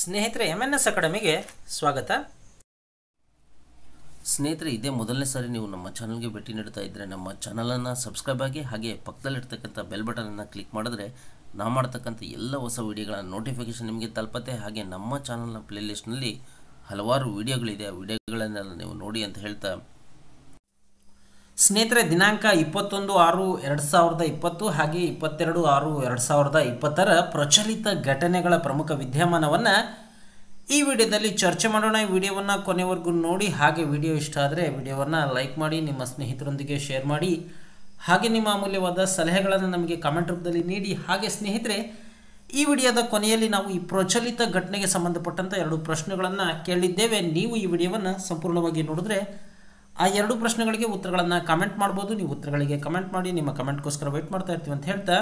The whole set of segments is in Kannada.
ಸ್ನೇಹಿತರೆ ಎಂ ಎನ್ ಎಸ್ ಅಕಾಡೆಮಿಗೆ ಸ್ವಾಗತ. ಸ್ನೇಹಿತರೆ, ಇದೇ ಮೊದಲನೇ ಸಾರಿ ನೀವು ನಮ್ಮ ಚಾನಲ್ಗೆ ಭೇಟಿ ನೀಡ್ತಾ ಇದ್ದರೆ ನಮ್ಮ ಚಾನಲನ್ನು ಸಬ್ಸ್ಕ್ರೈಬ್ ಆಗಿ ಹಾಗೆ ಪಕ್ಕದಲ್ಲಿರ್ತಕ್ಕಂಥ ಬೆಲ್ ಬಟನನ್ನು ಕ್ಲಿಕ್ ಮಾಡಿದ್ರೆ ನಾವು ಮಾಡ್ತಕ್ಕಂಥ ಎಲ್ಲ ಹೊಸ ವಿಡಿಯೋಗಳ ನೋಟಿಫಿಕೇಷನ್ ನಿಮಗೆ ತಲುಪತ್ತೆ. ಹಾಗೆ ನಮ್ಮ ಚಾನಲ್ನ ಪ್ಲೇಲಿಸ್ಟ್ನಲ್ಲಿ ಹಲವಾರು ವಿಡಿಯೋಗಳಿದೆ. ಆ ವಿಡಿಯೋಗಳನ್ನೆಲ್ಲ ನೀವು ನೋಡಿ ಅಂತ ಹೇಳ್ತಾ ಸ್ನೇಹಿತರೆ, ದಿನಾಂಕ ಇಪ್ಪತ್ತೊಂದು ಆರು ಎರಡು ಸಾವಿರದ ಇಪ್ಪತ್ತು ಹಾಗೆ ಇಪ್ಪತ್ತೆರಡು ಆರು ಎರಡು ಸಾವಿರದ ಇಪ್ಪತ್ತರ ಪ್ರಚಲಿತ ಘಟನೆಗಳ ಪ್ರಮುಖ ವಿದ್ಯಮಾನವನ್ನು ಈ ವಿಡಿಯೋದಲ್ಲಿ ಚರ್ಚೆ ಮಾಡೋಣ. ಈ ವಿಡಿಯೋವನ್ನು ಕೊನೆವರೆಗೂ ನೋಡಿ. ಹಾಗೆ ವಿಡಿಯೋ ಇಷ್ಟ ಆದರೆ ವಿಡಿಯೋವನ್ನು ಲೈಕ್ ಮಾಡಿ, ನಿಮ್ಮ ಸ್ನೇಹಿತರೊಂದಿಗೆ ಶೇರ್ ಮಾಡಿ. ಹಾಗೆ ನಿಮ್ಮ ಅಮೂಲ್ಯವಾದ ಸಲಹೆಗಳನ್ನು ನಮಗೆ ಕಾಮೆಂಟ್ ರೂಪದಲ್ಲಿ ನೀಡಿ. ಹಾಗೆ ಸ್ನೇಹಿತರೆ, ಈ ವಿಡಿಯೋದ ಕೊನೆಯಲ್ಲಿ ನಾವು ಈ ಪ್ರಚಲಿತ ಘಟನೆಗೆ ಸಂಬಂಧಪಟ್ಟಂಥ ಎರಡು ಪ್ರಶ್ನೆಗಳನ್ನು ಕೇಳಿದ್ದೇವೆ. ನೀವು ಈ ವಿಡಿಯೋವನ್ನು ಸಂಪೂರ್ಣವಾಗಿ ನೋಡಿದ್ರೆ ಆ ಎರಡು ಪ್ರಶ್ನೆಗಳಿಗೆ ಉತ್ತರಗಳನ್ನು ಕಮೆಂಟ್ ಮಾಡ್ಬೋದು. ನೀವು ಉತ್ತರಗಳಿಗೆ ಕಮೆಂಟ್ ಮಾಡಿ, ನಿಮ್ಮ ಕಮೆಂಟ್ಗೋಸ್ಕರ ವೆಯ್ಟ್ ಮಾಡ್ತಾ ಇರ್ತೀವಿ ಅಂತ ಹೇಳ್ತಾ.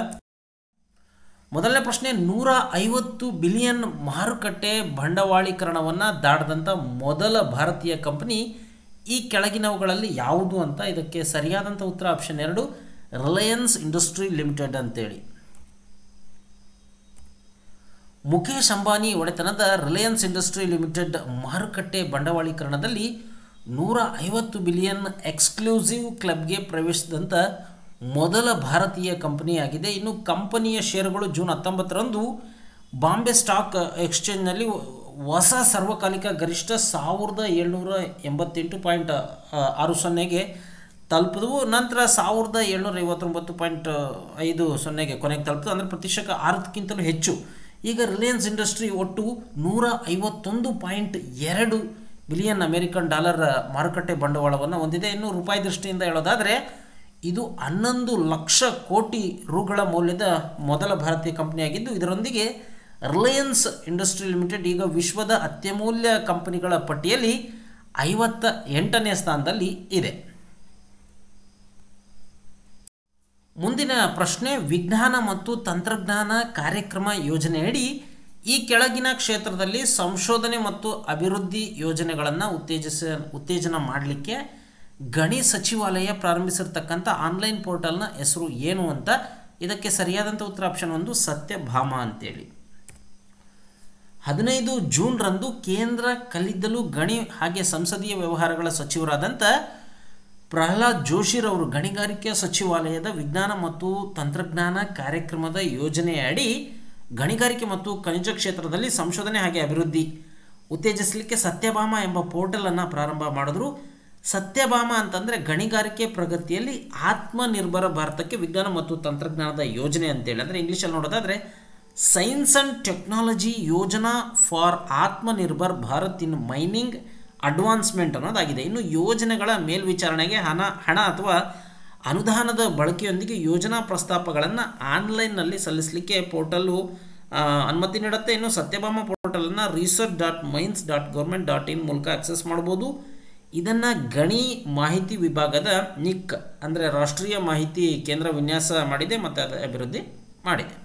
ಮೊದಲನೇ ಪ್ರಶ್ನೆ, ನೂರ ಐವತ್ತು ಬಿಲಿಯನ್ ಮಾರುಕಟ್ಟೆ ಬಂಡವಾಳೀಕರಣವನ್ನು ದಾಟದಂಥ ಮೊದಲ ಭಾರತೀಯ ಕಂಪನಿ ಈ ಕೆಳಗಿನವುಗಳಲ್ಲಿ ಯಾವುದು ಅಂತ ಇದಕ್ಕೆ ಸರಿಯಾದಂಥ ಉತ್ತರ ಆಪ್ಷನ್ ಎರಡು ರಿಲಯನ್ಸ್ ಇಂಡಸ್ಟ್ರಿ ಲಿಮಿಟೆಡ್ ಅಂತೇಳಿ. ಮುಖೇಶ್ ಅಂಬಾನಿ ಒಡೆತನದ ರಿಲಯನ್ಸ್ ಇಂಡಸ್ಟ್ರಿ ಲಿಮಿಟೆಡ್ ಮಾರುಕಟ್ಟೆ ಬಂಡವಾಳೀಕರಣದಲ್ಲಿ ನೂರ ಐವತ್ತು ಬಿಲಿಯನ್ ಎಕ್ಸ್ಕ್ಲೂಸಿವ್ ಕ್ಲಬ್ಗೆ ಪ್ರವೇಶಿಸಿದಂಥ ಮೊದಲ ಭಾರತೀಯ ಕಂಪನಿಯಾಗಿದೆ. ಇನ್ನು ಕಂಪನಿಯ ಷೇರುಗಳು ಜೂನ್ ಹತ್ತೊಂಬತ್ತರಂದು ಬಾಂಬೆ ಸ್ಟಾಕ್ ಎಕ್ಸ್ಚೇಂಜ್ನಲ್ಲಿ ಹೊಸ ಸರ್ವಕಾಲಿಕ ಗರಿಷ್ಠ ಸಾವಿರದ ಏಳ್ನೂರ ಎಂಬತ್ತೆಂಟು ಪಾಯಿಂಟ್ ಆರು ಸೊನ್ನೆಗೆ ತಲುಪಿದವು ನಂತರ ಸಾವಿರದ ಏಳ್ನೂರ ಐವತ್ತೊಂಬತ್ತು ಪಾಯಿಂಟ್ ಐದು ಸೊನ್ನೆಗೆ ಕೊನೆಗೆ ತಲುಪಿತು ಅಂದರೆ ಪ್ರತಿಶತ ಆರಕ್ಕಿಂತಲೂ ಹೆಚ್ಚು. ಈಗ ರಿಲಯನ್ಸ್ ಇಂಡಸ್ಟ್ರಿ ಒಟ್ಟು ನೂರ ಐವತ್ತೊಂದು ಪಾಯಿಂಟ್ ಎರಡು ಬಿಲಿಯನ್ ಅಮೆರಿಕನ್ ಡಾಲರ್ ಮಾರುಕಟ್ಟೆ ಬಂಡವಾಳವನ್ನು ಹೊಂದಿದೆ. ಇನ್ನು ರೂಪಾಯಿ ದೃಷ್ಟಿಯಿಂದ ಹೇಳೋದಾದರೆ, ಇದು ಹನ್ನೊಂದು ಲಕ್ಷ ಕೋಟಿ ರುಗಳ ಮೌಲ್ಯದ ಮೊದಲ ಭಾರತೀಯ ಕಂಪನಿಯಾಗಿದ್ದು, ಇದರೊಂದಿಗೆ ರಿಲಯನ್ಸ್ ಇಂಡಸ್ಟ್ರಿ ಲಿಮಿಟೆಡ್, ಈಗ ವಿಶ್ವದ ಅತ್ಯಮೂಲ್ಯ ಕಂಪನಿಗಳ ಪಟ್ಟಿಯಲ್ಲಿ ಐವತ್ತ ಎಂಟನೇ ಸ್ಥಾನದಲ್ಲಿ ಇದೆ. ಮುಂದಿನ ಪ್ರಶ್ನೆ, ವಿಜ್ಞಾನ ಮತ್ತು ತಂತ್ರಜ್ಞಾನ ಕಾರ್ಯಕ್ರಮ ಯೋಜನೆಯಡಿ ಈ ಕೆಳಗಿನ ಕ್ಷೇತ್ರದಲ್ಲಿ ಸಂಶೋಧನೆ ಮತ್ತು ಅಭಿವೃದ್ಧಿ ಯೋಜನೆಗಳನ್ನು ಉತ್ತೇಜಿಸ, ಉತ್ತೇಜನ ಮಾಡಲಿಕ್ಕೆ ಗಣಿ ಸಚಿವಾಲಯ ಪ್ರಾರಂಭಿಸಿರ್ತಕ್ಕಂಥ ಆನ್ಲೈನ್ ಪೋರ್ಟಲ್ನ ಹೆಸರು ಏನು ಅಂತ ಇದಕ್ಕೆ ಸರಿಯಾದಂಥ ಉತ್ತರ ಆಪ್ಷನ್ ಒಂದು ಸತ್ಯಭಾಮ ಅಂತೇಳಿ. ಹದಿನೈದು ಜೂನ್ರಂದು ಕೇಂದ್ರ ಕಲ್ಲಿದ್ದಲು, ಗಣಿ ಹಾಗೆ ಸಂಸದೀಯ ವ್ಯವಹಾರಗಳ ಸಚಿವರಾದಂಥ ಪ್ರಹ್ಲಾದ್ ಜೋಶಿರವರು ಗಣಿಗಾರಿಕೆ ಸಚಿವಾಲಯದ ವಿಜ್ಞಾನ ಮತ್ತು ತಂತ್ರಜ್ಞಾನ ಕಾರ್ಯಕ್ರಮದ ಯೋಜನೆಯಡಿ ಗಣಿಗಾರಿಕೆ ಮತ್ತು ಖನಿಜ ಕ್ಷೇತ್ರದಲ್ಲಿ ಸಂಶೋಧನೆ ಹಾಗೆ ಅಭಿವೃದ್ಧಿ, ಉತ್ತೇಜಿಸಲಿಕ್ಕೆ ಸತ್ಯಭಾಮ ಎಂಬ ಪೋರ್ಟಲನ್ನು ಪ್ರಾರಂಭ ಮಾಡಿದ್ರು. ಸತ್ಯಭಾಮ ಅಂತಂದರೆ ಗಣಿಗಾರಿಕೆ ಪ್ರಗತಿಯಲ್ಲಿ ಆತ್ಮನಿರ್ಭರ ಭಾರತಕ್ಕೆ ವಿಜ್ಞಾನ ಮತ್ತು ತಂತ್ರಜ್ಞಾನದ ಯೋಜನೆ ಅಂತೇಳಿ. ಅಂದರೆ ಇಂಗ್ಲೀಷಲ್ಲಿ ನೋಡೋದಾದರೆ science and technology Yojana for Atmanirbhar Bharat in mining advancement ಅನ್ನೋದಾಗಿದೆ. ಇನ್ನು ಯೋಜನೆಗಳ ಮೇಲ್ವಿಚಾರಣೆಗೆ ಹಣ ಹಣ ಅಥವಾ ಅನುದಾನದ ಬಳಕೆಯೊಂದಿಗೆ ಯೋಜನಾ ಪ್ರಸ್ತಾಪಗಳನ್ನು ಆನ್ಲೈನ್ನಲ್ಲಿ ಸಲ್ಲಿಸಲಿಕ್ಕೆ ಪೋರ್ಟಲ್ಲು ಅನುಮತಿ ನೀಡುತ್ತೆ. ಇನ್ನು Satyabhama ಪೋರ್ಟಲನ್ನು research dot mines dot government dot in ಮೂಲಕ ಆಕ್ಸೆಸ್ ಮಾಡ್ಬೋದು. ಇದನ್ನು ಗಣಿ ಮಾಹಿತಿ ವಿಭಾಗದ ನಿಕ್, ಅಂದರೆ ರಾಷ್ಟ್ರೀಯ ಮಾಹಿತಿ ಕೇಂದ್ರ ವಿನ್ಯಾಸ ಮಾಡಿದೆ, ಮತ್ತು ಅದರ ಅಭಿವೃದ್ಧಿ ಮಾಡಿದೆ.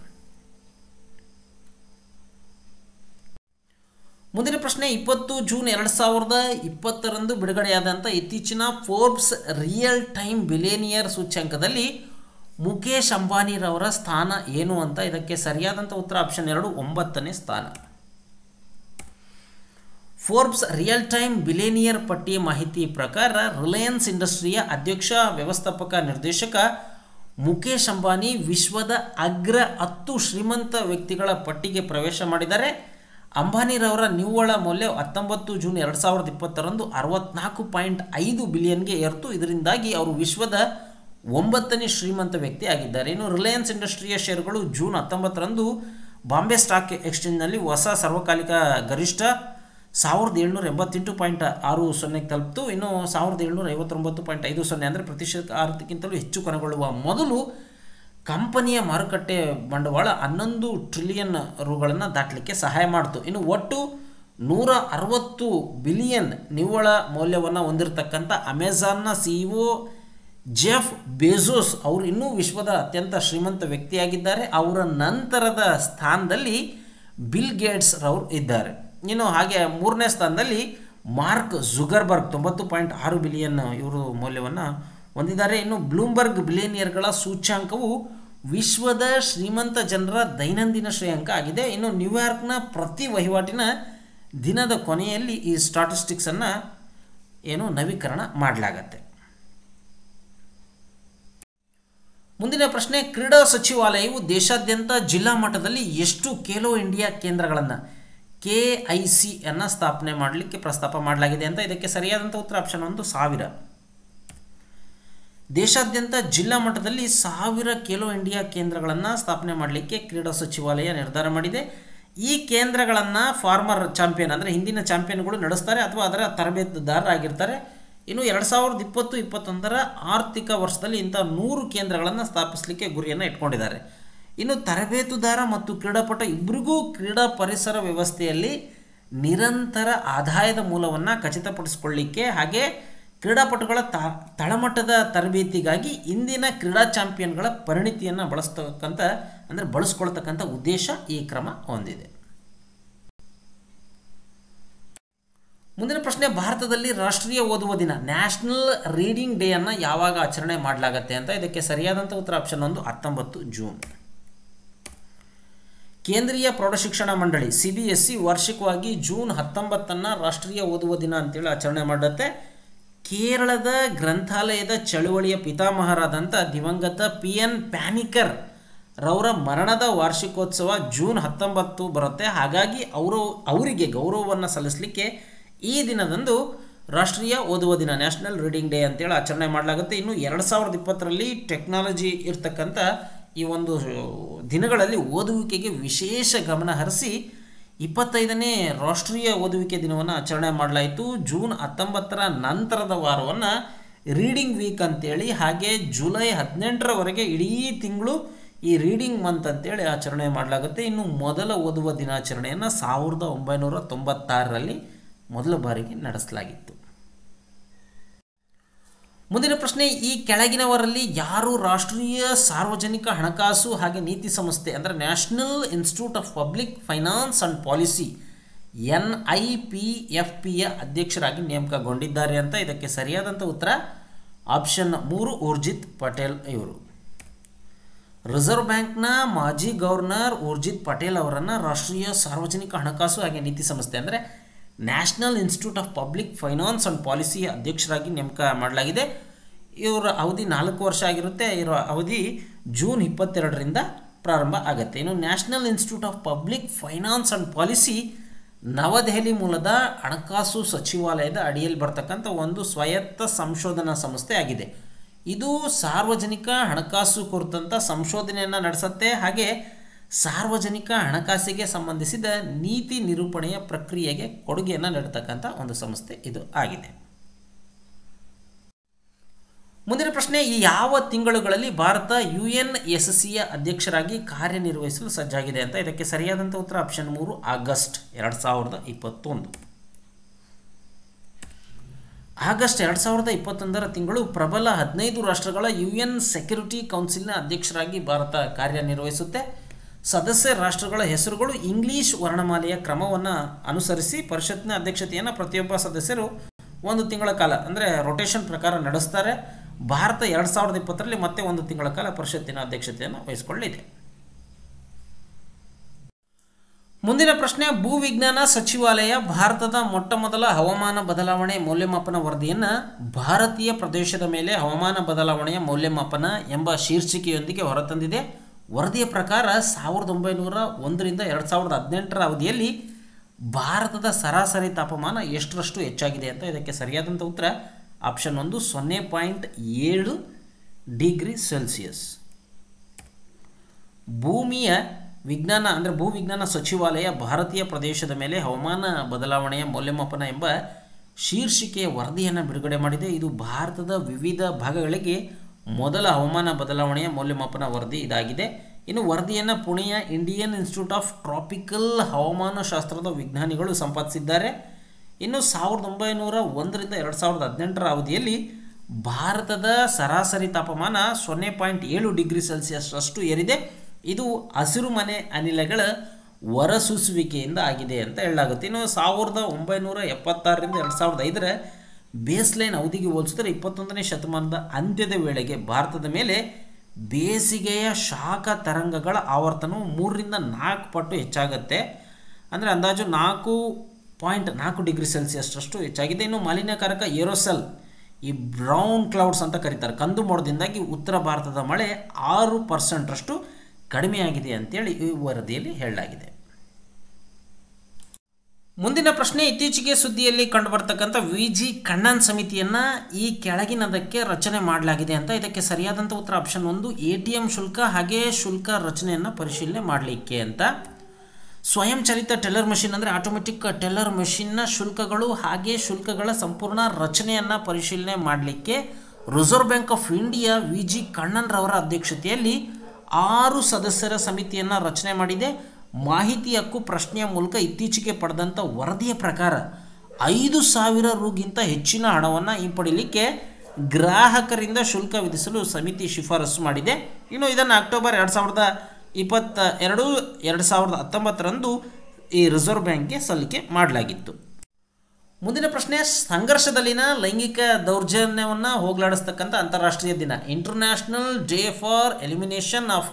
ಮುಂದಿನ ಪ್ರಶ್ನೆ, ಇಪ್ಪತ್ತು ಜೂನ್ ಎರಡು ಸಾವಿರದ ಇಪ್ಪತ್ತರಂದು ಬಿಡುಗಡೆಯಾದಂಥ ಇತ್ತೀಚಿನ ಫೋರ್ಬ್ಸ್ ರಿಯಲ್ ಟೈಮ್ ಬಿಲೇನಿಯರ್ ಸೂಚ್ಯಂಕದಲ್ಲಿ ಮುಕೇಶ್ ಅಂಬಾನಿರವರ ಸ್ಥಾನ ಏನು ಅಂತ ಇದಕ್ಕೆ ಸರಿಯಾದಂಥ ಉತ್ತರ ಆಪ್ಷನ್ ಎರಡು, ಒಂಬತ್ತನೇ ಸ್ಥಾನ. ಫೋರ್ಬ್ಸ್ ರಿಯಲ್ ಟೈಮ್ ಬಿಲೇನಿಯರ್ ಪಟ್ಟಿಯ ಮಾಹಿತಿ ಪ್ರಕಾರ ರಿಲಯನ್ಸ್ ಇಂಡಸ್ಟ್ರಿಯ ಅಧ್ಯಕ್ಷ, ವ್ಯವಸ್ಥಾಪಕ, ನಿರ್ದೇಶಕ ಮುಕೇಶ್ ಅಂಬಾನಿ ವಿಶ್ವದ ಅಗ್ರ ಹತ್ತು ಶ್ರೀಮಂತ ವ್ಯಕ್ತಿಗಳ ಪಟ್ಟಿಗೆ ಪ್ರವೇಶ ಮಾಡಿದ್ದಾರೆ. ಅಂಬಾನಿರವರ ನಿವ್ವಳ ಮೌಲ್ಯ ಹತ್ತೊಂಬತ್ತು ಜೂನ್ ಎರಡು ಸಾವಿರದ ಇಪ್ಪತ್ತರಂದು ಅರವತ್ನಾಲ್ಕು ಪಾಯಿಂಟ್ ಐದು ಬಿಲಿಯನ್ಗೆ ಏರ್ತು. ಇದರಿಂದಾಗಿ ಅವರು ವಿಶ್ವದ ಒಂಬತ್ತನೇ ಶ್ರೀಮಂತ ವ್ಯಕ್ತಿ ಆಗಿದ್ದಾರೆ ಇನ್ನು ರಿಲಯನ್ಸ್ ಇಂಡಸ್ಟ್ರಿಯ ಷೇರುಗಳು ಜೂನ್ ಹತ್ತೊಂಬತ್ತರಂದು ಬಾಂಬೆ ಸ್ಟಾಕ್ ಎಕ್ಸ್ಚೇಂಜ್ನಲ್ಲಿ ಹೊಸ ಸರ್ವಕಾಲಿಕ ಗರಿಷ್ಠ ಸಾವಿರದ ಏಳ್ನೂರ ಎಂಬತ್ತೆಂಟು ಪಾಯಿಂಟ್ ಆರು ಸೊನ್ನೆಗೆ ತಲುಪಿತು. ಇನ್ನು ಸಾವಿರದ ಏಳ್ನೂರ ಐವತ್ತೊಂಬತ್ತು ಪಾಯಿಂಟ್ ಐದು ಸೊನ್ನೆ ಅಂದರೆ ಪ್ರತಿಶತ ಆರಕ್ಕಿಂತಲೂ ಹೆಚ್ಚು ಕೊನೆಗೊಳ್ಳುವ ಮೊದಲು ಕಂಪನಿಯ ಮಾರುಕಟ್ಟೆ ಬಂಡವಾಳ ಹನ್ನೊಂದು ಟ್ರಿಲಿಯನ್ ರುಗಳನ್ನು ದಾಟಲಿಕ್ಕೆ ಸಹಾಯ ಮಾಡಿತು. ಇನ್ನು ಒಟ್ಟು ನೂರ ಅರವತ್ತು ಬಿಲಿಯನ್ ನಿವ್ವಳ ಮೌಲ್ಯವನ್ನು ಹೊಂದಿರತಕ್ಕಂಥ ಇ ಒ ಜೆಫ್ ಬೇಜೋಸ್ ಅವರು ಇನ್ನೂ ವಿಶ್ವದ ಅತ್ಯಂತ ಶ್ರೀಮಂತ ವ್ಯಕ್ತಿಯಾಗಿದ್ದಾರೆ. ಅವರ ನಂತರದ ಸ್ಥಾನದಲ್ಲಿ ಬಿಲ್ ಗೇಟ್ಸ್ ರವರು ಇದ್ದಾರೆ. ಇನ್ನು ಹಾಗೆ ಮೂರನೇ ಸ್ಥಾನದಲ್ಲಿ ಮಾರ್ಕ್ ಜುಗರ್ಬರ್ಗ್ ತೊಂಬತ್ತು ಪಾಯಿಂಟ್ ಆರು ಬಿಲಿಯನ್ ಇವರು ಮೌಲ್ಯವನ್ನು ಹೊಂದಿದ್ದಾರೆ. ಇನ್ನು ಬ್ಲೂಮ್ಬರ್ಗ್ ಬಿಲಿಯನಿಯರ್ಗಳ ಸೂಚ್ಯಾಂಕವು ವಿಶ್ವದ ಶ್ರೀಮಂತ ಜನರ ದೈನಂದಿನ ಶ್ರೇಯಾಂಕ ಆಗಿದೆ. ಇನ್ನು ನ್ಯೂಯಾರ್ಕ್ನ ಪ್ರತಿ ವಹಿವಾಟಿನ ದಿನದ ಕೊನೆಯಲ್ಲಿ ಈ ಸ್ಟಾಟಿಸ್ಟಿಕ್ಸನ್ನು ಏನು ನವೀಕರಣ ಮಾಡಲಾಗತ್ತೆ. ಮುಂದಿನ ಪ್ರಶ್ನೆ, ಕ್ರೀಡಾ ಸಚಿವಾಲಯವು ದೇಶಾದ್ಯಂತ ಜಿಲ್ಲಾ ಮಟ್ಟದಲ್ಲಿ ಎಷ್ಟು ಖೇಲೋ ಇಂಡಿಯಾ ಕೇಂದ್ರಗಳನ್ನು ಕೆ ಐ ಸಿಯನ್ನು ಸ್ಥಾಪನೆ ಮಾಡಲಿಕ್ಕೆ ಪ್ರಸ್ತಾಪ ಮಾಡಲಾಗಿದೆ ಅಂತ ಇದಕ್ಕೆ ಸರಿಯಾದಂಥ ಉತ್ತರ ಆಪ್ಷನ್ ಒಂದು ಸಾವಿರ. ದೇಶಾದ್ಯಂತ ಜಿಲ್ಲಾ ಮಟ್ಟದಲ್ಲಿ ಸಾವಿರ ಖೇಲೋ ಇಂಡಿಯಾ ಕೇಂದ್ರಗಳನ್ನು ಸ್ಥಾಪನೆ ಮಾಡಲಿಕ್ಕೆ ಕ್ರೀಡಾ ಸಚಿವಾಲಯ ನಿರ್ಧಾರ ಮಾಡಿದೆ. ಈ ಕೇಂದ್ರಗಳನ್ನು ಫಾರ್ಮರ್ ಚಾಂಪಿಯನ್ ಅಂದರೆ ಹಿಂದಿನ ಚಾಂಪಿಯನ್ಗಳು ನಡೆಸ್ತಾರೆ ಅಥವಾ ಅದರ ತರಬೇತುದಾರರಾಗಿರ್ತಾರೆ. ಇನ್ನು ಎರಡು ಸಾವಿರದ ಇಪ್ಪತ್ತು, ಇಪ್ಪತ್ತೊಂದರ ಆರ್ಥಿಕ ವರ್ಷದಲ್ಲಿ ಇಂಥ ನೂರು ಕೇಂದ್ರಗಳನ್ನು ಸ್ಥಾಪಿಸಲಿಕ್ಕೆ ಗುರಿಯನ್ನು ಇಟ್ಕೊಂಡಿದ್ದಾರೆ. ಇನ್ನು ತರಬೇತುದಾರ ಮತ್ತು ಕ್ರೀಡಾಪಟ ಇಬ್ಬರಿಗೂ ಕ್ರೀಡಾ ಪರಿಸರ ವ್ಯವಸ್ಥೆಯಲ್ಲಿ ನಿರಂತರ ಆದಾಯದ ಮೂಲವನ್ನು ಖಚಿತಪಡಿಸಿಕೊಳ್ಳಿಕ್ಕೆ ಹಾಗೆ ಕ್ರೀಡಾಪಟುಗಳ ತ, ತಳಮಟ್ಟದ ತರಬೇತಿಗಾಗಿ ಇಂದಿನ ಕ್ರೀಡಾ ಚಾಂಪಿಯನ್ಗಳ ಪರಿಣಿತಿಯನ್ನು ಬಳಸ್ತಕ್ಕಂಥ, ಅಂದರೆ ಬಳಸ್ಕೊಳ್ತಕ್ಕಂಥ ಉದ್ದೇಶ ಈ ಕ್ರಮ ಹೊಂದಿದೆ. ಮುಂದಿನ ಪ್ರಶ್ನೆ, ಭಾರತದಲ್ಲಿ ರಾಷ್ಟ್ರೀಯ ಓದುವ ದಿನ, ನ್ಯಾಷನಲ್ ರೀಡಿಂಗ್ ಡೇಯನ್ನು ಯಾವಾಗ ಆಚರಣೆ ಮಾಡಲಾಗತ್ತೆ ಅಂತ. ಇದಕ್ಕೆ ಸರಿಯಾದಂಥ ಉತ್ತರ ಆಪ್ಷನ್ ಒಂದು, ಹತ್ತೊಂಬತ್ತು ಜೂನ್. ಕೇಂದ್ರೀಯ ಪ್ರೌಢಶಿಕ್ಷಣ ಮಂಡಳಿ, ಸಿ ಬಿ ಎಸ್ ಸಿ ವಾರ್ಷಿಕವಾಗಿ ಜೂನ್ ಹತ್ತೊಂಬತ್ತನ್ನು ರಾಷ್ಟ್ರೀಯ ಓದುವ ದಿನ ಅಂತೇಳಿ ಆಚರಣೆ ಮಾಡುತ್ತೆ. ಕೇರಳದ ಗ್ರಂಥಾಲಯದ ಚಳುವಳಿಯ ಪಿತಾಮಹರಾದಂಥ ದಿವಂಗತ ಪಿ ಎನ್ ಪ್ಯಾನಿಕರ್ ರವರ ಮರಣದ ವಾರ್ಷಿಕೋತ್ಸವ ಜೂನ್ ಹತ್ತೊಂಬತ್ತು ಬರುತ್ತೆ. ಹಾಗಾಗಿ ಅವರು, ಅವರಿಗೆ ಗೌರವವನ್ನು ಸಲ್ಲಿಸಲಿಕ್ಕೆ ಈ ದಿನದಂದು ರಾಷ್ಟ್ರೀಯ ಓದುವ ದಿನ, ನ್ಯಾಷನಲ್ ರೀಡಿಂಗ್ ಡೇ ಅಂತೇಳಿ ಆಚರಣೆ ಮಾಡಲಾಗುತ್ತೆ. ಇನ್ನು ಎರಡು ಸಾವಿರದ ಇಪ್ಪತ್ತರಲ್ಲಿ ಟೆಕ್ನಾಲಜಿ ಇರ್ತಕ್ಕಂಥ ಈ ಒಂದು ದಿನಗಳಲ್ಲಿ ಓದುವಿಕೆಗೆ ವಿಶೇಷ ಗಮನ ಹರಿಸಿ ಇಪ್ಪತ್ತೈದನೇ ರಾಷ್ಟ್ರೀಯ ಓದುವಿಕೆ ದಿನವನ್ನು ಆಚರಣೆ ಮಾಡಲಾಯಿತು. ಜೂನ್ ಹತ್ತೊಂಬತ್ತರ ನಂತರದ ವಾರವನ್ನು ರೀಡಿಂಗ್ ವೀಕ್ ಅಂತೇಳಿ, ಹಾಗೆ ಜುಲೈ ಹದಿನೆಂಟರವರೆಗೆ ಇಡೀ ತಿಂಗಳು ಈ ರೀಡಿಂಗ್ ಮಂತ್ ಅಂತೇಳಿ ಆಚರಣೆ ಮಾಡಲಾಗುತ್ತೆ. ಇನ್ನು ಮೊದಲ ಓದುವ ದಿನಾಚರಣೆಯನ್ನು ಸಾವಿರದ ಒಂಬೈನೂರ ತೊಂಬತ್ತಾರರಲ್ಲಿ ಮೊದಲ ಬಾರಿಗೆ ನಡೆಸಲಾಗಿತ್ತು. ಮುಂದಿನ ಪ್ರಶ್ನೆ, ಈ ಕೆಳಗಿನವರಲ್ಲಿ ಯಾರು ರಾಷ್ಟ್ರೀಯ ಸಾರ್ವಜನಿಕ ಹಣಕಾಸು ಹಾಗೆ ನೀತಿ ಸಂಸ್ಥೆ ಅಂದರೆ National Institute of Public Finance and Policy N I P F ಪಿಯ ಅಧ್ಯಕ್ಷರಾಗಿ ನೇಮಕಗೊಂಡಿದ್ದಾರೆ ಅಂತ ಇದಕ್ಕೆ ಸರಿಯಾದಂಥ ಉತ್ತರ ಆಪ್ಷನ್ ಮೂರು, ಊರ್ಜಿತ್ ಪಟೇಲ್ ಇವರು. ರಿಸರ್ವ್ ಬ್ಯಾಂಕ್ನ ಮಾಜಿ ಗವರ್ನರ್ ಊರ್ಜಿತ್ ಪಟೇಲ್ ಅವರನ್ನು ರಾಷ್ಟ್ರೀಯ ಸಾರ್ವಜನಿಕ ಹಣಕಾಸು ಹಾಗೆ ನೀತಿ ಸಂಸ್ಥೆ ಅಂದರೆ national institute of public finance and policy ಅಧ್ಯಕ್ಷರಾಗಿ ನೇಮಕ ಮಾಡಲಾಗಿದೆ. ಇವರ ಅವಧಿ ನಾಲ್ಕು ವರ್ಷ ಆಗಿರುತ್ತೆ. ಇವರ ಅವಧಿ ಜೂನ್ ಇಪ್ಪತ್ತೆರಡರಿಂದ ಪ್ರಾರಂಭ ಆಗುತ್ತೆ. ಇನ್ನು national institute of public finance and policy ನವದೆಹಲಿ ಮೂಲದ ಹಣಕಾಸು ಸಚಿವಾಲಯದ ಅಡಿಯಲ್ಲಿ ಬರ್ತಕ್ಕಂಥ ಒಂದು ಸ್ವಾಯತ್ತ ಸಂಶೋಧನಾ ಸಂಸ್ಥೆ ಆಗಿದೆ. ಇದು ಸಾರ್ವಜನಿಕ ಹಣಕಾಸು ಕುರಿತಂಥ ಸಂಶೋಧನೆಯನ್ನು ನಡೆಸುತ್ತೆ. ಹಾಗೆ ಸಾರ್ವಜನಿಕ ಹಣಕಾಸಿಗೆ ಸಂಬಂಧಿಸಿದ ನೀತಿ ನಿರೂಪಣೆಯ ಪ್ರಕ್ರಿಯೆಗೆ ಕೊಡುಗೆಯನ್ನು ನೀಡತಕ್ಕಂಥ ಒಂದು ಸಂಸ್ಥೆ ಇದು ಆಗಿದೆ. ಮುಂದಿನ ಪ್ರಶ್ನೆ, ಈ ಯಾವ ತಿಂಗಳುಗಳಲ್ಲಿ ಭಾರತ ಯು ಎನ್ ಎಸ್ ಸಿಯ ಅಧ್ಯಕ್ಷರಾಗಿ ಕಾರ್ಯನಿರ್ವಹಿಸಲು ಸಜ್ಜಾಗಿದೆ ಅಂತ ಇದಕ್ಕೆ ಸರಿಯಾದಂಥ ಉತ್ತರ ಆಪ್ಷನ್ ಮೂರು, ಆಗಸ್ಟ್ ಎರಡು ಸಾವಿರದ ಇಪ್ಪತ್ತೊಂದು. ಆಗಸ್ಟ್ ಎರಡು ಸಾವಿರದ ಇಪ್ಪತ್ತೊಂದರ ತಿಂಗಳು ಪ್ರಬಲ ಹದಿನೈದು ರಾಷ್ಟ್ರಗಳ ಯು ಎನ್ ಸೆಕ್ಯೂರಿಟಿ ಕೌನ್ಸಿಲ್ನ ಅಧ್ಯಕ್ಷರಾಗಿ ಭಾರತ ಕಾರ್ಯನಿರ್ವಹಿಸುತ್ತೆ. ಸದಸ್ಯ ರಾಷ್ಟ್ರಗಳ ಹೆಸರುಗಳು ಇಂಗ್ಲಿಷ್ ವರ್ಣಮಾಲೆಯ ಕ್ರಮವನ್ನು ಅನುಸರಿಸಿ ಪರಿಷತ್ನ ಅಧ್ಯಕ್ಷತೆಯನ್ನು ಪ್ರತಿಯೊಬ್ಬ ಸದಸ್ಯರು ಒಂದು ತಿಂಗಳ ಕಾಲ, ಅಂದರೆ ರೊಟೇಷನ್ ಪ್ರಕಾರ ನಡೆಸ್ತಾರೆ. ಭಾರತ ಎರಡು ಸಾವಿರದ ಇಪ್ಪತ್ತರಲ್ಲಿ ಮತ್ತೆ ಒಂದು ತಿಂಗಳ ಕಾಲ ಪರಿಷತ್ತಿನ ಅಧ್ಯಕ್ಷತೆಯನ್ನು ವಹಿಸಿಕೊಳ್ಳಿದೆ ಮುಂದಿನ ಪ್ರಶ್ನೆ ಭೂವಿಜ್ಞಾನ ಸಚಿವಾಲಯ ಭಾರತದ ಮೊಟ್ಟಮೊದಲ ಹವಾಮಾನ ಬದಲಾವಣೆ ಮೌಲ್ಯಮಾಪನ ವರದಿಯನ್ನು ಭಾರತೀಯ ಪ್ರದೇಶದ ಮೇಲೆ ಹವಾಮಾನ ಬದಲಾವಣೆಯ ಮೌಲ್ಯಮಾಪನ ಎಂಬ ಶೀರ್ಷಿಕೆಯೊಂದಿಗೆ ಹೊರತಂದಿದೆ. ವರದಿಯ ಪ್ರಕಾರ ಸಾವಿರದ ಒಂಬೈನೂರ ಒಂದರಿಂದ ಎರಡು ಸಾವಿರದ ಹದಿನೆಂಟರ ಅವಧಿಯಲ್ಲಿ ಭಾರತದ ಸರಾಸರಿ ತಾಪಮಾನ ಎಷ್ಟರಷ್ಟು ಹೆಚ್ಚಾಗಿದೆ ಅಂತ ಇದಕ್ಕೆ ಸರಿಯಾದಂಥ ಉತ್ತರ ಆಪ್ಷನ್ ಒಂದು ಸೊನ್ನೆ ಪಾಯಿಂಟ್ ಏಳು ಡಿಗ್ರಿ ಸೆಲ್ಸಿಯಸ್. ಭೂಮಿಯ ವಿಜ್ಞಾನ ಅಂದರೆ ಭೂವಿಜ್ಞಾನ ಸಚಿವಾಲಯ ಭಾರತೀಯ ಪ್ರದೇಶದ ಮೇಲೆ ಹವಾಮಾನ ಬದಲಾವಣೆಯ ಮೌಲ್ಯಮಾಪನ ಎಂಬ ಶೀರ್ಷಿಕೆಯ ವರದಿಯನ್ನು ಬಿಡುಗಡೆ ಮಾಡಿದೆ. ಇದು ಭಾರತದ ವಿವಿಧ ಭಾಗಗಳಿಗೆ ಮೊದಲ ಹವಾಮಾನ ಬದಲಾವಣೆಯ ಮೌಲ್ಯಮಾಪನ ವರದಿ ಇದಾಗಿದೆ. ಇನ್ನು ವರದಿಯನ್ನು ಪುಣೆಯ ಇಂಡಿಯನ್ ಇನ್ಸ್ಟಿಟ್ಯೂಟ್ ಆಫ್ ಟ್ರಾಪಿಕಲ್ ಹವಾಮಾನ ಶಾಸ್ತ್ರದ ವಿಜ್ಞಾನಿಗಳು ಸಂಪಾದಿಸಿದ್ದಾರೆ. ಇನ್ನು ಸಾವಿರದ ಒಂಬೈನೂರ ಒಂದರಿಂದ ಎರಡು ಸಾವಿರದ ಹದಿನೆಂಟರ ಅವಧಿಯಲ್ಲಿ ಭಾರತದ ಸರಾಸರಿ ತಾಪಮಾನ ಸೊನ್ನೆ ಪಾಯಿಂಟ್ ಏಳು ಡಿಗ್ರಿ ಸೆಲ್ಸಿಯಸ್ ಅಷ್ಟು ಏರಿದೆ. ಇದು ಹಸಿರುಮನೆ ಅನಿಲಗಳ ಹೊರಸೂಸುವಿಕೆಯಿಂದ ಆಗಿದೆ ಅಂತ ಹೇಳಲಾಗುತ್ತೆ. ಇನ್ನು ಸಾವಿರದ ಒಂಬೈನೂರ ಎಪ್ಪತ್ತಾರರಿಂದ ಎರಡು ಸಾವಿರದ ಐದರ ಬೇಸ್ಲೈನ್ ಅವಧಿಗೆ ಹೋಲಿಸಿದರೆ ಇಪ್ಪತ್ತೊಂದನೇ ಶತಮಾನದ ಅಂತ್ಯದ ವೇಳೆಗೆ ಭಾರತದ ಮೇಲೆ ಬೇಸಿಗೆಯ ಶಾಖ ತರಂಗಗಳ ಆವರ್ತನವು ಮೂರರಿಂದ ನಾಲ್ಕು ಪಟ್ಟು ಹೆಚ್ಚಾಗುತ್ತೆ. ಅಂದರೆ ಅಂದಾಜು ನಾಲ್ಕು ಪಾಯಿಂಟ್ ನಾಲ್ಕು ಡಿಗ್ರಿ ಸೆಲ್ಸಿಯಸ್ಟಷ್ಟು ಹೆಚ್ಚಾಗಿದೆ. ಇನ್ನು ಮಾಲಿನ್ಯಕಾರಕ ಏರೋಸೆಲ್, ಈ ಬ್ರೌನ್ ಕ್ಲೌಡ್ಸ್ ಅಂತ ಕರೀತಾರೆ. ಕಂದು ಮೋಡದಿಂದಾಗಿ ಉತ್ತರ ಭಾರತದ ಮಳೆ ಆರು ಪರ್ಸೆಂಟ್ರಷ್ಟು ಕಡಿಮೆಯಾಗಿದೆ ಅಂತೇಳಿ ಈ ವರದಿಯಲ್ಲಿ ಹೇಳಲಾಗಿದೆ. ಮುಂದಿನ ಪ್ರಶ್ನೆ ಇತ್ತೀಚೆಗೆ ಸುದ್ದಿಯಲ್ಲಿ ಕಂಡುಬರ್ತಕ್ಕಂಥ ವಿ ಜಿ ಕಣ್ಣನ್ ಸಮಿತಿಯನ್ನು ಈ ಕೆಳಗಿನದಕ್ಕೆ ರಚನೆ ಮಾಡಲಾಗಿದೆ ಅಂತ. ಇದಕ್ಕೆ ಸರಿಯಾದಂಥ ಉತ್ತರ ಆಪ್ಷನ್ ಒಂದು, ಎ ಟಿ ಎಂ ಶುಲ್ಕ ಹಾಗೆ ಶುಲ್ಕ ರಚನೆಯನ್ನು ಪರಿಶೀಲನೆ ಮಾಡಲಿಕ್ಕೆ ಅಂತ. ಸ್ವಯಂಚಾಲಿತ ಟೆಲ್ಲರ್ ಮಷಿನ್ ಅಂದರೆ ಆಟೋಮೆಟಿಕ್ ಟೆಲ್ಲರ್ ಮಷಿನ್ನ ಶುಲ್ಕಗಳು ಹಾಗೆ ಶುಲ್ಕಗಳ ಸಂಪೂರ್ಣ ರಚನೆಯನ್ನು ಪರಿಶೀಲನೆ ಮಾಡಲಿಕ್ಕೆ reserve bank of India V G ಕಣ್ಣನ್ರವರ ಅಧ್ಯಕ್ಷತೆಯಲ್ಲಿ ಆರು ಸದಸ್ಯರ ಸಮಿತಿಯನ್ನು ರಚನೆ ಮಾಡಿದೆ. ಮಾಹಿತಿ ಹಕ್ಕು ಪ್ರಶ್ನೆಯ ಮೂಲಕ ಇತ್ತೀಚೆಗೆ ಪಡೆದಂಥ ವರದಿಯ ಪ್ರಕಾರ ಐದು ಸಾವಿರ ರುಗಿಂತ ಹೆಚ್ಚಿನ ಹಣವನ್ನು ಹಿಂಪಡಿಲಿಕ್ಕೆ ಗ್ರಾಹಕರಿಂದ ಶುಲ್ಕ ವಿಧಿಸಲು ಸಮಿತಿ ಶಿಫಾರಸು ಮಾಡಿದೆ. ಇನ್ನು ಇದನ್ನು ಅಕ್ಟೋಬರ್ ಎರಡು ಸಾವಿರದ ಇಪ್ಪತ್ತ ಎರಡು ಎರಡು ಸಾವಿರದ ಹತ್ತೊಂಬತ್ತರಂದು ಈ ರಿಸರ್ವ್ ಬ್ಯಾಂಕ್ಗೆ ಸಲ್ಲಿಕೆ ಮಾಡಲಾಗಿತ್ತು. ಮುಂದಿನ ಪ್ರಶ್ನೆ, ಸಂಘರ್ಷದಲ್ಲಿನ ಲೈಂಗಿಕ ದೌರ್ಜನ್ಯವನ್ನು ಹೋಗಲಾಡಿಸ್ತಕ್ಕಂಥ ಅಂತಾರಾಷ್ಟ್ರೀಯ ದಿನ international day for elimination of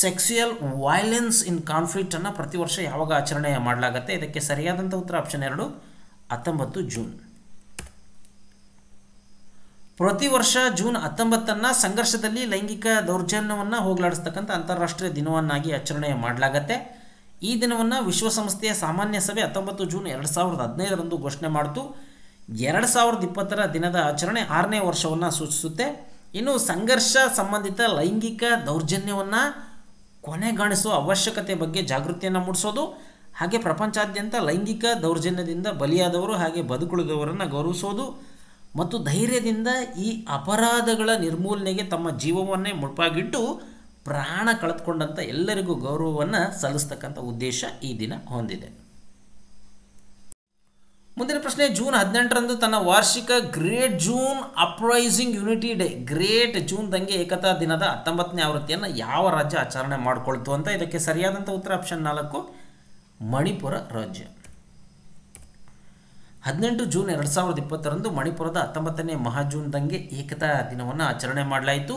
sexual violence in ಕಾನ್ಫ್ಲಿಕ್ಟನ್ನು ಪ್ರತಿ ವರ್ಷ ಯಾವಾಗ ಆಚರಣೆ ಮಾಡಲಾಗುತ್ತೆ? ಇದಕ್ಕೆ ಸರಿಯಾದಂಥ ಉತ್ತರ ಆಪ್ಷನ್ ಎರಡು, ಹತ್ತೊಂಬತ್ತು ಜೂನ್. ಪ್ರತಿ ವರ್ಷ ಜೂನ್ ಹತ್ತೊಂಬತ್ತನ್ನು ಸಂಘರ್ಷದಲ್ಲಿ ಲೈಂಗಿಕ ದೌರ್ಜನ್ಯವನ್ನು ಹೋಗಲಾಡಿಸ್ತಕ್ಕಂಥ ಅಂತಾರಾಷ್ಟ್ರೀಯ ದಿನವನ್ನಾಗಿ ಆಚರಣೆ ಮಾಡಲಾಗತ್ತೆ. ಈ ದಿನವನ್ನು ವಿಶ್ವಸಂಸ್ಥೆಯ ಸಾಮಾನ್ಯ ಸಭೆ ಹತ್ತೊಂಬತ್ತು ಜೂನ್ ಎರಡು ಸಾವಿರದ ಹದಿನೈದರಂದು ಘೋಷಣೆ ಮಾಡಿತು. ಎರಡು ಸಾವಿರದ ಇಪ್ಪತ್ತರ ದಿನದ ಆಚರಣೆ ಆರನೇ ವರ್ಷವನ್ನು ಸೂಚಿಸುತ್ತೆ. ಇನ್ನು ಸಂಘರ್ಷ ಸಂಬಂಧಿತ ಲೈಂಗಿಕ ದೌರ್ಜನ್ಯವನ್ನು ಕೊನೆಗಾಣಿಸುವ ಅವಶ್ಯಕತೆ ಬಗ್ಗೆ ಜಾಗೃತಿಯನ್ನು ಮೂಡಿಸೋದು, ಹಾಗೆ ಪ್ರಪಂಚಾದ್ಯಂತ ಲೈಂಗಿಕ ದೌರ್ಜನ್ಯದಿಂದ ಬಲಿಯಾದವರು ಹಾಗೆ ಬದುಕುಳಿದವರನ್ನು ಗೌರವಿಸೋದು ಮತ್ತು ಧೈರ್ಯದಿಂದ ಈ ಅಪರಾಧಗಳ ನಿರ್ಮೂಲನೆಗೆ ತಮ್ಮ ಜೀವವನ್ನೇ ಮುಳುಪಾಗಿಟ್ಟು ಪ್ರಾಣ ಕಳೆದುಕೊಂಡಂಥ ಎಲ್ಲರಿಗೂ ಗೌರವವನ್ನು ಸಲ್ಲಿಸ್ತಕ್ಕಂಥ ಉದ್ದೇಶ ಈ ದಿನ ಹೊಂದಿದೆ. ಮುಂದಿನ ಪ್ರಶ್ನೆ, ಜೂನ್ ಹದಿನೆಂಟರಂದು ತನ್ನ ವಾರ್ಷಿಕ great June uprising unity day, great June ದಂಗೆ ಏಕತಾ ದಿನದ ಹತ್ತೊಂಬತ್ತನೇ ಆವೃತ್ತಿಯನ್ನು ಯಾವ ರಾಜ್ಯ ಆಚರಣೆ ಮಾಡಿಕೊಳ್ತು ಅಂತ ಇದಕ್ಕೆ ಸರಿಯಾದಂಥ ಉತ್ತರ ಆಪ್ಷನ್ ನಾಲ್ಕು, ಮಣಿಪುರ ರಾಜ್ಯ. ಹದಿನೆಂಟು ಜೂನ್ ಎರಡು ಸಾವಿರದ ಇಪ್ಪತ್ತರಂದು ಮಣಿಪುರದ ಹತ್ತೊಂಬತ್ತನೇ ಮಹಾಜೂನ್ ದಂಗೆ ಏಕತಾ ದಿನವನ್ನು ಆಚರಣೆ ಮಾಡಲಾಯಿತು.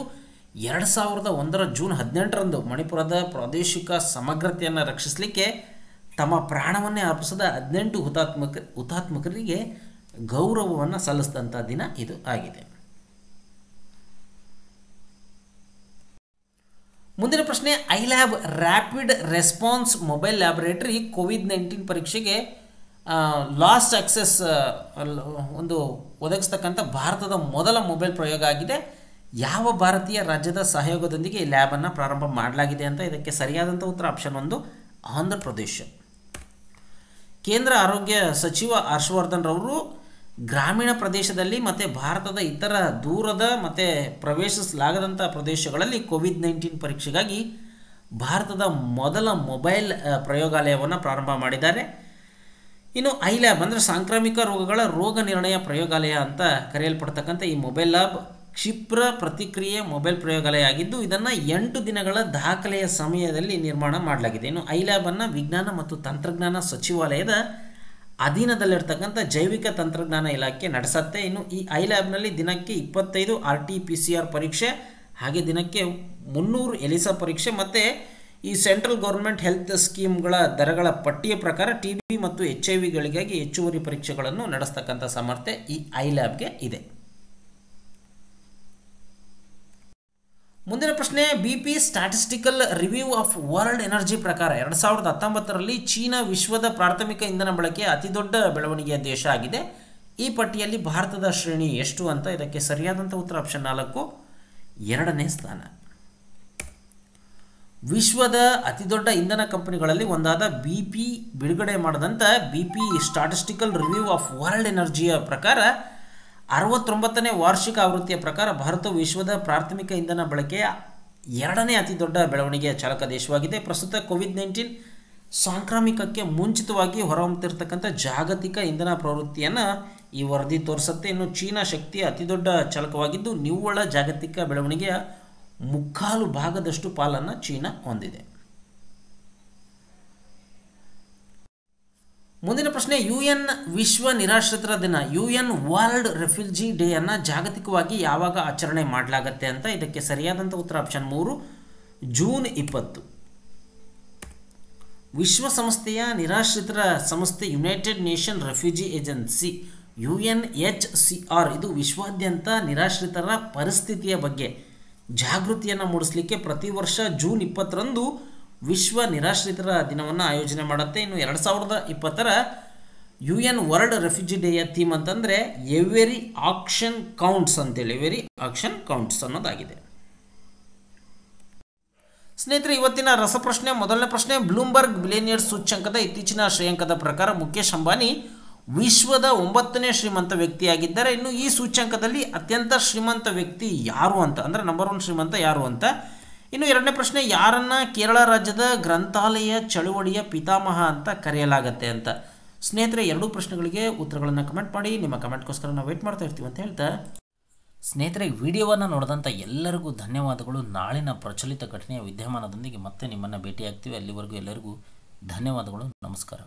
ಎರಡು ಸಾವಿರದ ಒಂದರ ಜೂನ್ ಹದಿನೆಂಟರಂದು ಮಣಿಪುರದ ಪ್ರಾದೇಶಿಕ ಸಮಗ್ರತೆಯನ್ನು ರಕ್ಷಿಸಲಿಕ್ಕೆ ತಮ್ಮ ಪ್ರಾಣವನ್ನೇ ಅರ್ಪಿಸಿದ ಹದಿನೆಂಟು ಹುತಾತ್ಮಕ, ಹುತಾತ್ಮಕರಿಗೆ ಗೌರವವನ್ನು ಸಲ್ಲಿಸಿದಂಥ ದಿನ ಇದು ಆಗಿದೆ. ಮುಂದಿನ ಪ್ರಶ್ನೆ, I lab rapid response mobile laboratory covid nineteen ಪರೀಕ್ಷೆಗೆ ಲಾಸ್ಟ್ ಆಕ್ಸೆಸ್ ಒಂದು ಒದಗಿಸ್ತಕ್ಕಂಥ ಭಾರತದ ಮೊದಲ ಮೊಬೈಲ್ ಪ್ರಯೋಗ ಆಗಿದೆ. ಯಾವ ಭಾರತೀಯ ರಾಜ್ಯದ ಸಹಯೋಗದೊಂದಿಗೆ ಈ ಲ್ಯಾಬನ್ನು ಪ್ರಾರಂಭ ಮಾಡಲಾಗಿದೆ ಅಂತ ಇದಕ್ಕೆ ಸರಿಯಾದಂಥ ಉತ್ತರ ಆಪ್ಷನ್ ಒಂದು ಆಂಧ್ರ ಪ್ರದೇಶ ಕೇಂದ್ರ ಆರೋಗ್ಯ ಸಚಿವ ಹರ್ಷವರ್ಧನ್ ರವರು ಗ್ರಾಮೀಣ ಪ್ರದೇಶದಲ್ಲಿ ಮತ್ತು ಭಾರತದ ಇತರ ದೂರದ ಮತ್ತು ಪ್ರವೇಶಿಸಲಾಗದಂಥ ಪ್ರದೇಶಗಳಲ್ಲಿ ಕೋವಿಡ್ ನೈನ್ಟೀನ್ ಪರೀಕ್ಷೆಗಾಗಿ ಭಾರತದ ಮೊದಲ ಮೊಬೈಲ್ ಪ್ರಯೋಗಾಲಯವನ್ನು ಪ್ರಾರಂಭ ಮಾಡಿದ್ದಾರೆ. ಇನ್ನು ಐ ಲ್ಯಾಬ್ ಅಂದರೆ ಸಾಂಕ್ರಾಮಿಕ ರೋಗಗಳ ರೋಗ ನಿರ್ಣಯ ಪ್ರಯೋಗಾಲಯ ಅಂತ ಕರೆಯಲ್ಪಡ್ತಕ್ಕಂಥ ಈ ಮೊಬೈಲ್ ಲ್ಯಾಬ್ ಕ್ಷಿಪ್ರ ಪ್ರತಿಕ್ರಿಯೆ ಮೊಬೈಲ್ ಪ್ರಯೋಗಾಲಯ ಆಗಿದ್ದು ಇದನ್ನು ಎಂಟು ದಿನಗಳ ದಾಖಲೆಯ ಸಮಯದಲ್ಲಿ ನಿರ್ಮಾಣ ಮಾಡಲಾಗಿದೆ. ಇನ್ನು ಐ ಲ್ಯಾಬನ್ನು ವಿಜ್ಞಾನ ಮತ್ತು ತಂತ್ರಜ್ಞಾನ ಸಚಿವಾಲಯದ ಅಧೀನದಲ್ಲಿರ್ತಕ್ಕಂಥ ಜೈವಿಕ ತಂತ್ರಜ್ಞಾನ ಇಲಾಖೆ ನಡೆಸತ್ತೆ. ಇನ್ನು ಈ ಐ ಲ್ಯಾಬ್ನಲ್ಲಿ ದಿನಕ್ಕೆ ಇಪ್ಪತ್ತೈದು R T P C R ಪರೀಕ್ಷೆ, ಹಾಗೆ ದಿನಕ್ಕೆ ಮುನ್ನೂರು ಎಲಿಸಾ ಪರೀಕ್ಷೆ ಮತ್ತು ಈ ಸೆಂಟ್ರಲ್ ಗೌರ್ಮೆಂಟ್ ಹೆಲ್ತ್ ಸ್ಕೀಮ್ಗಳ ದರಗಳ ಪಟ್ಟಿಯ ಪ್ರಕಾರ ಟಿ ಬಿ ಮತ್ತು ಎಚ್ ಐ ವಿಗಳಿಗಾಗಿ ಹೆಚ್ಚುವರಿ ಪರೀಕ್ಷೆಗಳನ್ನು ನಡೆಸ್ತಕ್ಕಂಥ ಸಾಮರ್ಥ್ಯ ಈ ಐ ಲ್ಯಾಬ್ಗೆ ಇದೆ. ಮುಂದಿನ ಪ್ರಶ್ನೆ B P statistical review of world energy ಪ್ರಕಾರ ಎರಡು ಸಾವಿರದ ಹತ್ತೊಂಬತ್ತರಲ್ಲಿ ಚೀನಾ ವಿಶ್ವದ ಪ್ರಾಥಮಿಕ ಇಂಧನ ಬಳಕೆಯ ಅತಿದೊಡ್ಡ ಬೆಳವಣಿಗೆಯ ದೇಶ ಆಗಿದೆ. ಈ ಪಟ್ಟಿಯಲ್ಲಿ ಭಾರತದ ಶ್ರೇಣಿ ಎಷ್ಟು ಅಂತ ಇದಕ್ಕೆ ಸರಿಯಾದಂಥ ಉತ್ತರ ಆಪ್ಷನ್ ನಾಲ್ಕು, ಎರಡನೇ ಸ್ಥಾನ. ವಿಶ್ವದ ಅತಿದೊಡ್ಡ ಇಂಧನ ಕಂಪನಿಗಳಲ್ಲಿ ಒಂದಾದ ಬಿ ಪಿ ಬಿಡುಗಡೆ ಮಾಡಿದಂಥ B P statistical review of world ಎನರ್ಜಿಯ ಪ್ರಕಾರ ಅರವತ್ತೊಂಬತ್ತನೇ ವಾರ್ಷಿಕ ಆವೃತ್ತಿಯ ಪ್ರಕಾರ ಭಾರತವು ವಿಶ್ವದ ಪ್ರಾಥಮಿಕ ಇಂಧನ ಬಳಕೆಯ ಎರಡನೇ ಅತಿ ದೊಡ್ಡ ಬೆಳವಣಿಗೆಯ ಚಾಲಕ ದೇಶವಾಗಿದೆ. ಪ್ರಸ್ತುತ ಕೋವಿಡ್ ನೈನ್ಟೀನ್ ಸಾಂಕ್ರಾಮಿಕಕ್ಕೆ ಮುಂಚಿತವಾಗಿ ಹೊರಹೊಮ್ಮತಿರ್ತಕ್ಕಂಥ ಜಾಗತಿಕ ಇಂಧನ ಪ್ರವೃತ್ತಿಯನ್ನು ಈ ವರದಿ ತೋರಿಸುತ್ತೆ. ಇನ್ನು ಚೀನಾ ಶಕ್ತಿಯ ಅತಿದೊಡ್ಡ ಚಾಲಕವಾಗಿದ್ದು, ನಿವ್ವಳ ಜಾಗತಿಕ ಬೆಳವಣಿಗೆಯ ಮುಕ್ಕಾಲು ಭಾಗದಷ್ಟು ಪಾಲನ್ನು ಚೀನಾ ಹೊಂದಿದೆ. ಮುಂದಿನ ಪ್ರಶ್ನೆ ಯು ಎನ್ ವಿಶ್ವ ನಿರಾಶ್ರಿತರ ದಿನ. U N world refugee day ಅನ್ನು ಜಾಗತಿಕವಾಗಿ ಯಾವಾಗ ಆಚರಣೆ ಮಾಡಲಾಗತ್ತೆ ಅಂತ ಇದಕ್ಕೆ ಸರಿಯಾದಂಥ ಉತ್ತರ ಆಪ್ಷನ್ ಮೂರು ಜೂನ್ ಇಪ್ಪತ್ತು. ವಿಶ್ವಸಂಸ್ಥೆಯ ನಿರಾಶ್ರಿತರ ಸಂಸ್ಥೆ United Nation refugee agency U N H C R ಇದು ವಿಶ್ವಾದ್ಯಂತ ನಿರಾಶ್ರಿತರ ಪರಿಸ್ಥಿತಿಯ ಬಗ್ಗೆ ಜಾಗೃತಿಯನ್ನು ಮೂಡಿಸಲಿಕ್ಕೆ ಪ್ರತಿ ವರ್ಷ ಜೂನ್ ಇಪ್ಪತ್ತರಂದು ವಿಶ್ವ ನಿರಾಶ್ರಿತರ ದಿನವನ್ನು ಆಯೋಜನೆ ಮಾಡುತ್ತೆ. ಇನ್ನು ಎರಡು ಸಾವಿರದ ಇಪ್ಪತ್ತರ ಯು ಎನ್ ವರ್ಲ್ಡ್ ರೆಫ್ಯೂಜಿ ಡೇಯ ಥೀಮ್ ಅಂತಂದರೆ ಎವೆರಿ ಆಕ್ಷನ್ ಕೌಂಟ್ಸ್ ಅಂತೇಳಿ. ಎವೆರಿ ಆಕ್ಷನ್ ಕೌಂಟ್ಸ್ ಅನ್ನೋದಾಗಿದೆ. ಸ್ನೇಹಿತರೆ, ಇವತ್ತಿನ ರಸಪ್ರಶ್ನೆ, ಮೊದಲನೇ ಪ್ರಶ್ನೆ ಬ್ಲೂಮ್ಬರ್ಗ್ ಬಿಲಿಯನಿಯರ್ ಸೂಚ್ಯಂಕದ ಇತ್ತೀಚಿನ ಶ್ರೇಯಾಂಕದ ಪ್ರಕಾರ ಮುಖೇಶ್ ಅಂಬಾನಿ ವಿಶ್ವದ ಒಂಬತ್ತನೇ ಶ್ರೀಮಂತ ವ್ಯಕ್ತಿಯಾಗಿದ್ದಾರೆ. ಇನ್ನು ಈ ಸೂಚ್ಯಂಕದಲ್ಲಿ ಅತ್ಯಂತ ಶ್ರೀಮಂತ ವ್ಯಕ್ತಿ ಯಾರು ಅಂತ, ಅಂದರೆ ನಂಬರ್ ಒನ್ ಶ್ರೀಮಂತ ಯಾರು ಅಂತ ಇನ್ನು ಎರಡನೇ ಪ್ರಶ್ನೆ, ಯಾರನ್ನ ಕೇರಳ ರಾಜ್ಯದ ಗ್ರಂಥಾಲಯ ಚಳುವಳಿಯ ಪಿತಾಮಹ ಅಂತ ಕರೆಯಲಾಗತ್ತೆ ಅಂತ? ಸ್ನೇಹಿತರೆ, ಎರಡೂ ಪ್ರಶ್ನೆಗಳಿಗೆ ಉತ್ತರಗಳನ್ನು ಕಮೆಂಟ್ ಮಾಡಿ, ನಿಮ್ಮ ಕಮೆಂಟ್ಗೋಸ್ಕರ ನಾವು ವೆಯ್ಟ್ ಮಾಡ್ತಾ ಇರ್ತೀವಿ ಅಂತ ಹೇಳ್ತಾ. ಸ್ನೇಹಿತರೆ ವಿಡಿಯೋವನ್ನು ನೋಡಿದಂಥ ಎಲ್ಲರಿಗೂ ಧನ್ಯವಾದಗಳು. ನಾಳಿನ ಪ್ರಚಲಿತ ಘಟನೆಯ ವಿದ್ಯಮಾನದೊಂದಿಗೆ ಮತ್ತೆ ನಿಮ್ಮನ್ನು ಭೇಟಿಯಾಗ್ತೀವಿ. ಅಲ್ಲಿವರೆಗೂ ಎಲ್ಲರಿಗೂ ಧನ್ಯವಾದಗಳು. ನಮಸ್ಕಾರ.